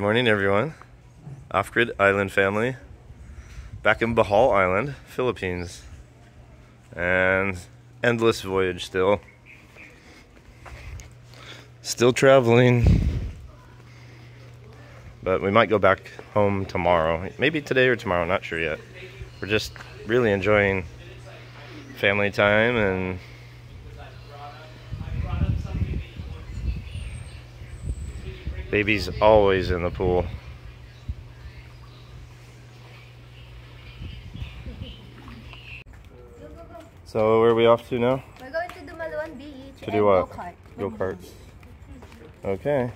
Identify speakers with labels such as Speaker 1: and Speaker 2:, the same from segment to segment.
Speaker 1: morning, everyone. Off Grid Island family. Back in Bohol Island, Philippines. And endless voyage still. Still traveling. But we might go back home tomorrow. Maybe today or tomorrow, not sure yet. We're just really enjoying family time and baby's always in the pool. So where are we off to now?
Speaker 2: We're going to Dumaluan Beach
Speaker 1: To do what?
Speaker 2: go-kart.
Speaker 1: Go. Okay.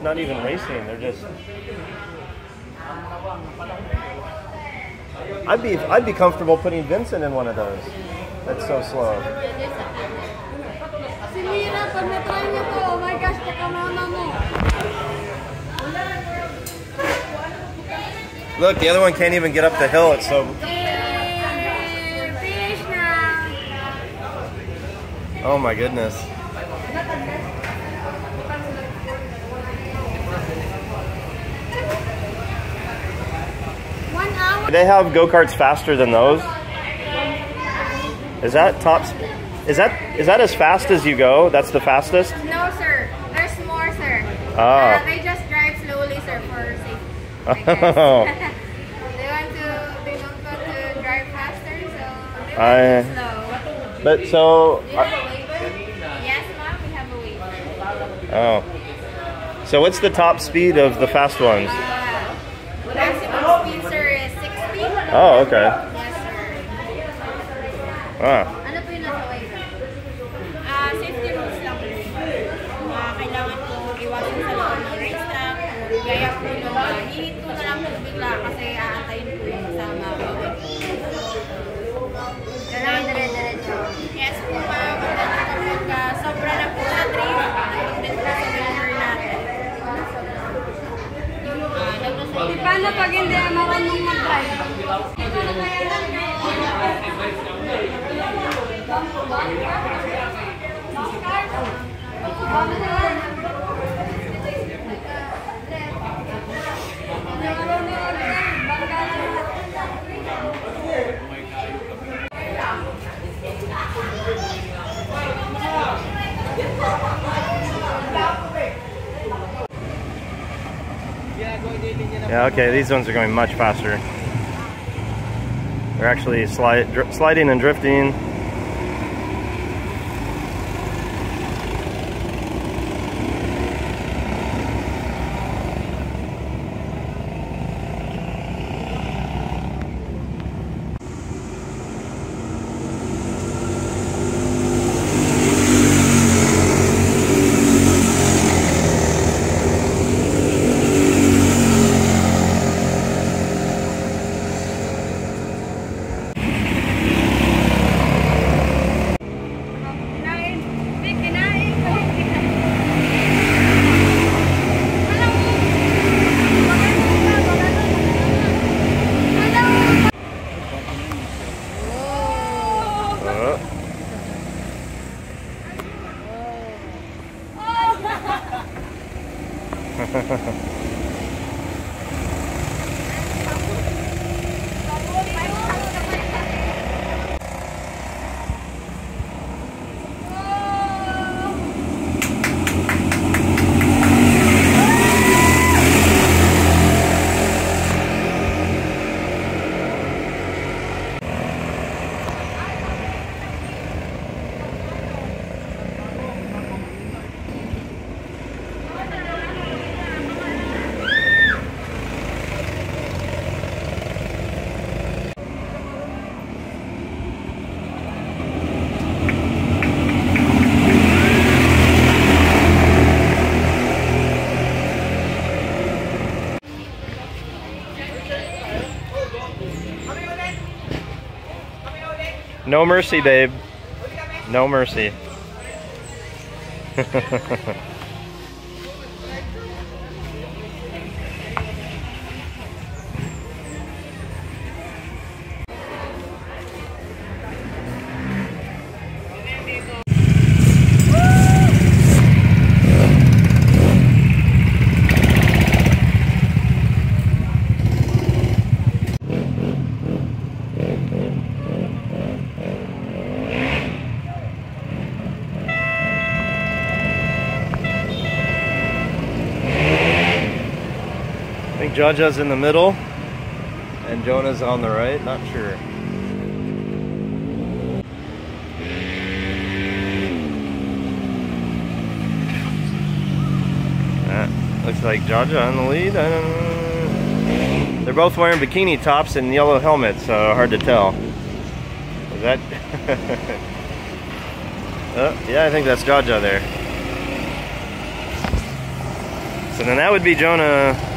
Speaker 1: That's not even racing. They're just. I'd be I'd be comfortable putting Vincent in one of those. That's so slow.
Speaker 3: Si Mira, pag na-try niyo to, my gosh, pakamama mo.
Speaker 1: Look, the other one can't even get up the hill. It's so. Oh my goodness.
Speaker 3: One hour.
Speaker 1: Do they have go karts faster than those? Is that top? sp- Is that is that as fast as you go? That's the fastest.
Speaker 3: No, sir. There's more, sir.
Speaker 1: Ah.
Speaker 3: Uh, they just drive slowly, sir, for safety.
Speaker 1: Oh.
Speaker 3: they want to, they don't want to drive faster, so they
Speaker 1: I-
Speaker 3: slow.
Speaker 1: But so.
Speaker 3: Do you have a waiver? Yes, ma'am, we have a waiver.
Speaker 1: Oh. So what's the top speed of the fast ones?
Speaker 3: Uh, maximum speed, sir, is 60.
Speaker 1: Oh, okay.
Speaker 3: Yes, sir.
Speaker 1: Ah.
Speaker 3: Ano po yung nasa waiver? Ah, safety rules lang po. Ah, kailangan po iwasan sa loob ng racetrack. Gaya po nung uh, hihinto na lang po bigla kasi aantayin po yung kasama. Bawal po.
Speaker 2: Kailangan dire-diretso.
Speaker 3: Yes po ma'am. Ganun kapag uh, sobra na po Di
Speaker 4: paano pag hindi marunong mag-drive? Ito na kaya lang.
Speaker 1: Yeah, okay, these ones are going much faster. They're actually slide, sliding and drifting. No mercy, babe. No mercy. Jhaja's in the middle and Jonah's on the right. Not sure. Looks like Jhaja on the lead. They're both wearing bikini tops and yellow helmets, so hard to tell. Is that? oh, yeah, I think that's Jhaja there. So then that would be Jonah.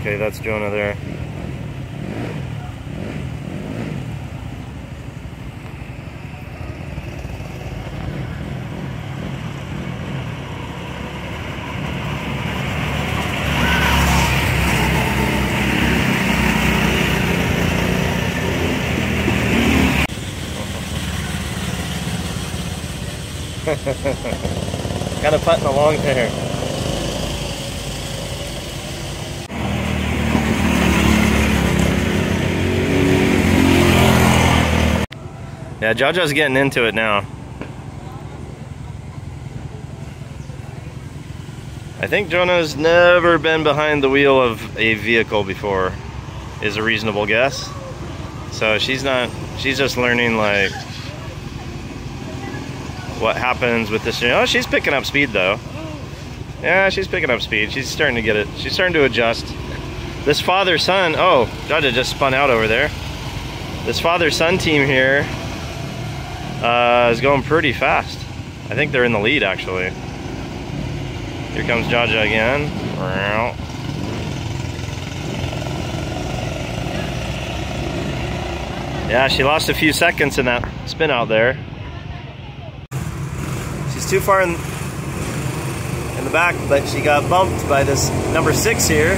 Speaker 1: Okay, that's Jonah there. kind of putting along there. Yeah, Jhaja's getting into it now. I think Jonah's never been behind the wheel of a vehicle before, is a reasonable guess. So she's not, she's just learning like what happens with this. Oh, she's picking up speed though. Yeah, she's picking up speed. She's starting to get it. She's starting to adjust. This father-son, oh, Jhaja just spun out over there. This father-son team here uh, is going pretty fast. I think they're in the lead actually. Here comes Jhaja again. Yeah, she lost a few seconds in that spin out there. She's too far in, in the back, but she got bumped by this number six here.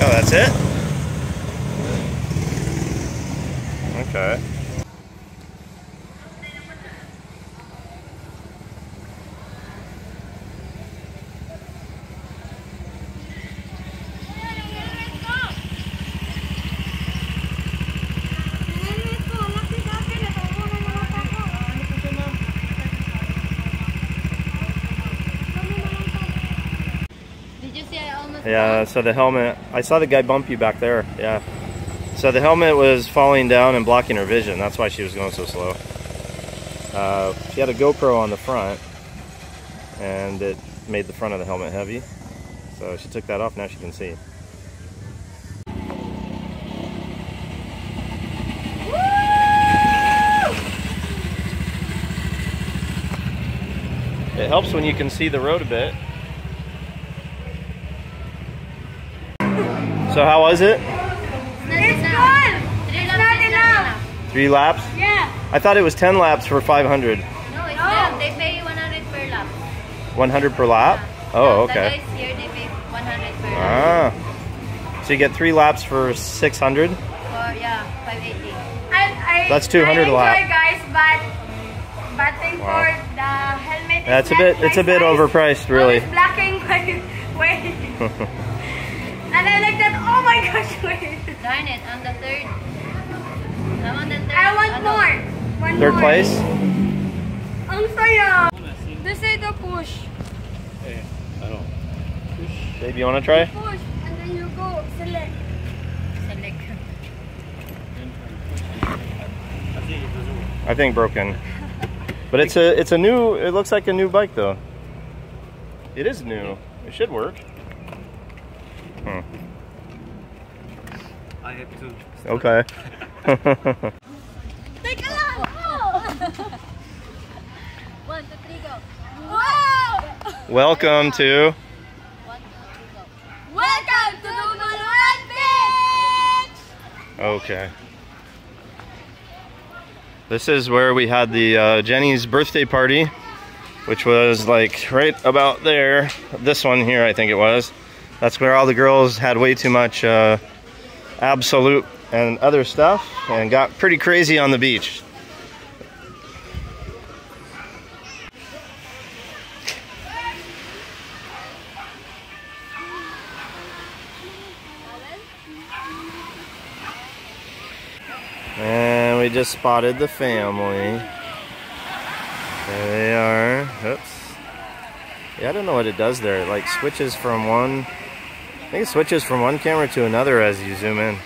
Speaker 1: Oh, that's it? Okay.
Speaker 2: Did you see I almost
Speaker 1: Yeah, so the helmet, I saw the guy bump you back there. Yeah. So the helmet was falling down and blocking her vision. That's why she was going so slow. Uh, she had a GoPro on the front and it made the front of the helmet heavy. So she took that off, now she can see. It helps when you can see the road a bit. So how was it?
Speaker 4: It's fun!
Speaker 2: Three laps
Speaker 4: not enough!
Speaker 1: Three laps?
Speaker 4: Yeah!
Speaker 1: I thought it was 10 laps for 500.
Speaker 2: No, it's them. They pay 100 per lap.
Speaker 1: 100 per lap? Oh,
Speaker 2: The
Speaker 1: okay.
Speaker 2: guys here, they pay 100 per lap.
Speaker 1: Ah. So you get three laps for 600?
Speaker 2: Or, yeah, 580.
Speaker 4: I, I,
Speaker 1: That's 200
Speaker 4: I enjoy,
Speaker 1: lap.
Speaker 4: guys, but but thank
Speaker 1: Wow.
Speaker 4: for the helmet.
Speaker 1: Yeah, a bit it's a bit overpriced, really.
Speaker 4: Always blocking my way. And I like that. Oh my gosh, wait.
Speaker 2: Darn it, on the third. I'm on the third.
Speaker 4: I want
Speaker 2: ano,
Speaker 4: more. One
Speaker 1: Third
Speaker 4: more.
Speaker 1: place?
Speaker 4: Ang saya. Uh, this is the push.
Speaker 1: hey Babe, you want to try?
Speaker 4: Push. And then you go. Select.
Speaker 2: Select.
Speaker 1: I think broken. But it's a it's a new it looks like a new bike though. It is new. It should work. Hmm.
Speaker 5: I have to.
Speaker 1: Okay.
Speaker 4: Take a lang. Oh.
Speaker 2: One, two, three, go.
Speaker 3: Wow!
Speaker 1: Welcome to.
Speaker 2: One, two, three, go.
Speaker 3: Welcome to Bulacan Beach!
Speaker 1: Okay. This is where we had the uh, Jenny's birthday party, which was like right about there. This one here, I think it was. That's where all the girls had way too much uh, Absolut and other stuff and got pretty crazy on the beach. And we just spotted the family. There they are. Oops. Yeah, I don't know what it does there. It like switches from one. I think it switches from one camera to another as you zoom in.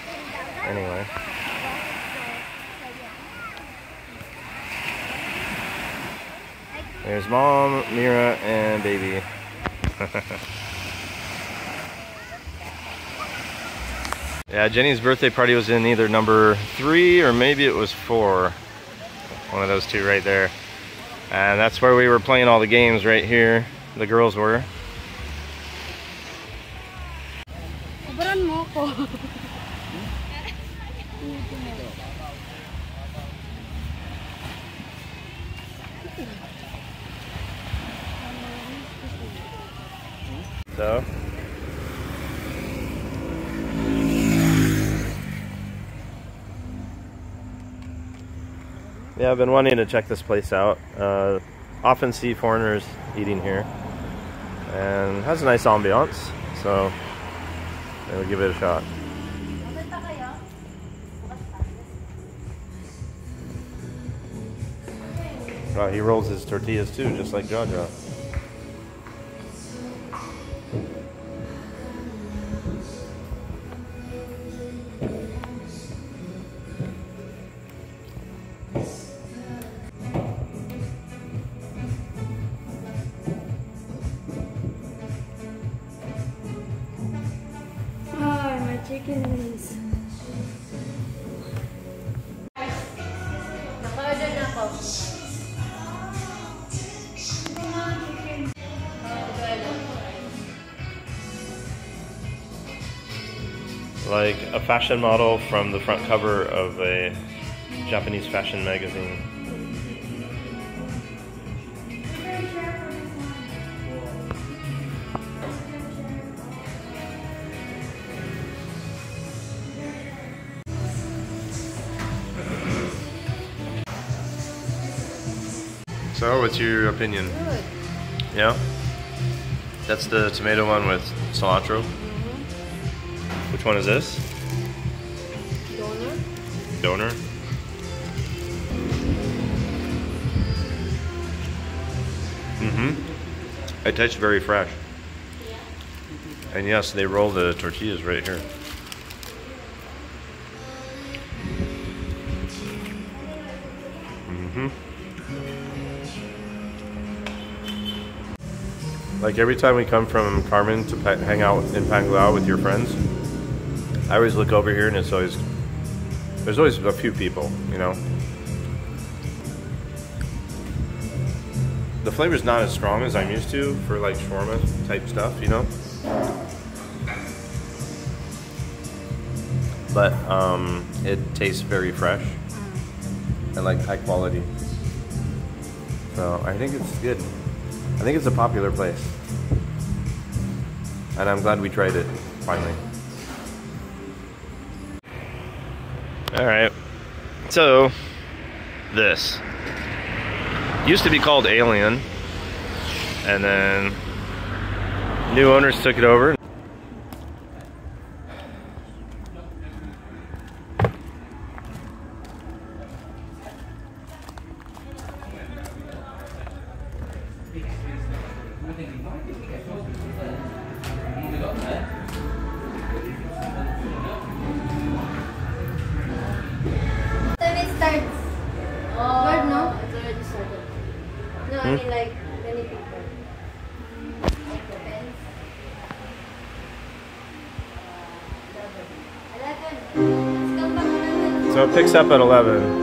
Speaker 1: Anyway. There's mom, Mira, and baby. yeah, Jenny's birthday party was in either number three or maybe it was four. One of those two right there. And that's where we were playing all the games right here. The girls were.
Speaker 3: Sobrang mo.
Speaker 1: So. Yeah, I've been wanting to check this place out. Uh, often see foreigners eating here, and has a nice ambiance. So, we'll give it a shot. He rolls his tortillas too, just like
Speaker 2: Jhaja.
Speaker 1: Like a fashion model from the front cover of a Japanese fashion magazine. So, what's your opinion?
Speaker 2: Good.
Speaker 1: Yeah? That's the tomato one with cilantro? Which one is this?
Speaker 2: Doner.
Speaker 1: Doner? Mm-hmm. It tastes very fresh. And yes, they roll the tortillas right here. Mm-hmm. Like every time we come from Carmen to hang out in Panglao with your friends, I always look over here and it's always there's always a few people, you know. The flavor's not as strong as I'm used to for like shawarma type stuff, you know. But um, it tastes very fresh and like high quality. So I think it's good. I think it's a popular place. And I'm glad we tried it finally. All right. So, this used to be called Alien, and then new owners took it over.
Speaker 3: It
Speaker 1: picks up at 11.